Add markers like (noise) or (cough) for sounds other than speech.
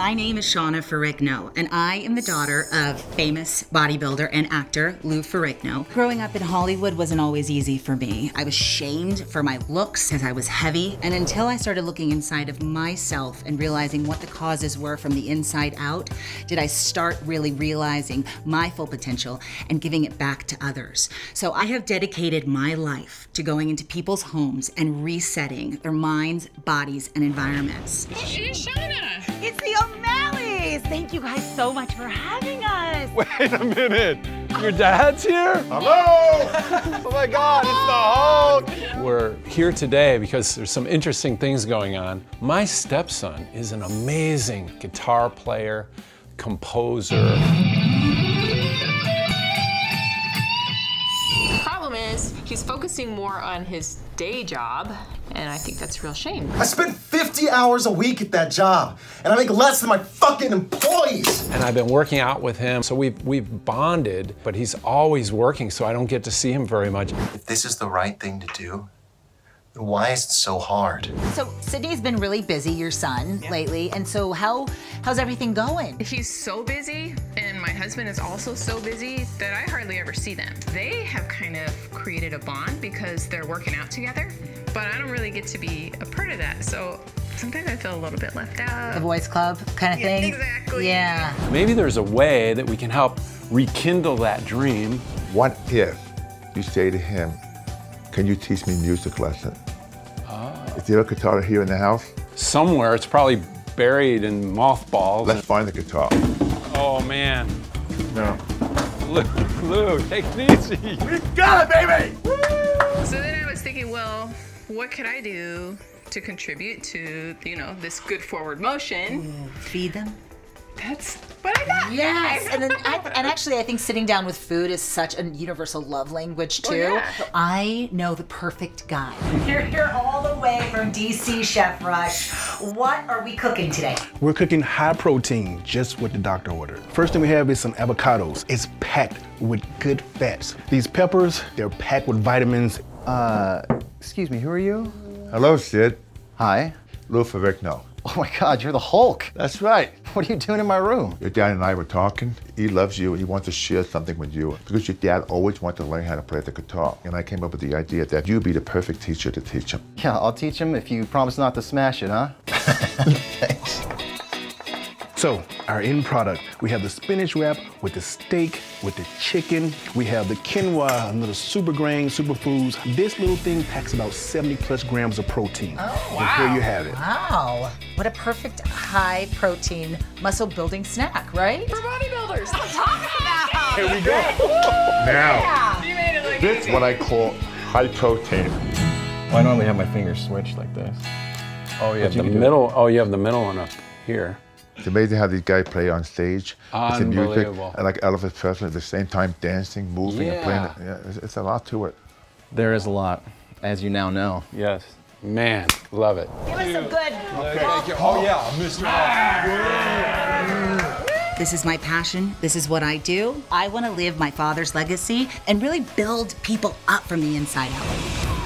My name is Shanna Ferrigno, and I am the daughter of famous bodybuilder and actor Lou Ferrigno. Growing up in Hollywood wasn't always easy for me. I was shamed for my looks because I was heavy, and until I started looking inside of myself and realizing what the causes were from the inside out, did I start really realizing my full potential and giving it back to others. So I have dedicated my life to going into people's homes and resetting their minds, bodies, and environments. Shanna. (laughs) It's the O'Malleys. Thank you guys so much for having us. (laughs) Wait a minute. Your dad's here? Hello! (laughs) oh my God, it's the Hulk! We're here today because there's some interesting things going on. My stepson is an amazing guitar player, composer. Problem is, he's focusing more on his day job, and I think that's a real shame. I spend 50 hours a week at that job, and I make less than my fucking employees. And I've been working out with him, so we've, we've bonded, but he's always working, so I don't get to see him very much. If this is the right thing to do, then why is it so hard? So Sydney's been really busy, your son, lately, and so how how's everything going? He's so busy, and my husband is also so busy that I hardly ever see them. They have kind of created a bond because they're working out together, but I don't really get to be a part of that. So sometimes I feel a little bit left out. The boys club kind of Yeah, thing? exactly. Yeah. Maybe there's a way that we can help rekindle that dream. What if you say to him, can you teach me music lesson? Ah. Is there a guitar here in the house? Somewhere, it's probably buried in mothballs. Let's find the guitar. Oh man. No. Lou, Lou, take it easy. Got it, baby! So then I was thinking, well, what could I do to contribute to, you know, this good forward motion? Feed them? That's what I. Yes, and then I, and actually, I think sitting down with food is such a universal love language too. yeah. So I know the perfect guy. You're here all the way from DC, Chef Rush. What are we cooking today? We're cooking high protein, just what the doctor ordered. First thing we have is some avocados. It's packed with good fats. These peppers, they're packed with vitamins. Uh, excuse me, who are you? Hello, Sid. Hi. Lou Ferrigno. Oh my God, you're the Hulk. That's right. (laughs) What are you doing in my room? Your dad and I were talking. He loves you and he wants to share something with you because your dad always wanted to learn how to play the guitar. And I came up with the idea that you'd be the perfect teacher to teach him. Yeah, I'll teach him if you promise not to smash it, huh? (laughs) (laughs) Thanks. So, our end product, we have the spinach wrap with the steak, with the chicken. We have the quinoa, another super grain, superfoods. This little thing packs about 70 plus grams of protein. Oh, wow. And here you have it. Wow, what a perfect high protein muscle building snack, right? For bodybuilders. Let's talk about Here we go. Now, You made it look this easy. what I call high protein. Well, I normally have my fingers switched like this. Oh, you have you the can it. middle. Oh, you have the middle one up here. It's amazing how these guys play on stage. It's the music, Unbelievable. and like Elvis Presley at the same time dancing, moving, and playing. Yeah. it's, it's a lot to it. There is a lot, as you now know. Yes. Man, love it. Give us some good. Oh yeah, Mr. This is my passion. This is what I do. I want to live my father's legacy and really build people up from the inside out.